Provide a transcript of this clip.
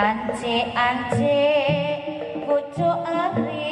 Ancik-ancik, pucuk ancik, arit.